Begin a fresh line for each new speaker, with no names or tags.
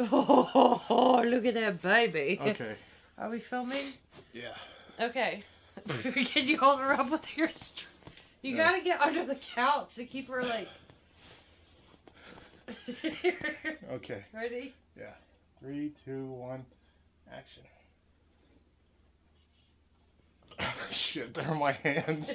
Oh, look at that baby.
Okay.
Are we filming?
Yeah.
Okay. Can you hold her up with your You gotta get under the couch to keep her like.
Okay.
Ready? Yeah.
Three, two, one, action. Shit, there are my hands.